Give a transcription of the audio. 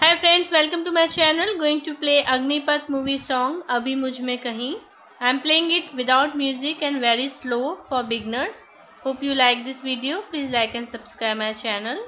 hi friends welcome to my channel going to play Agneepath movie song अभी मुझमें कहीं I am playing it without music and very slow for beginners hope you like this video please like and subscribe my channel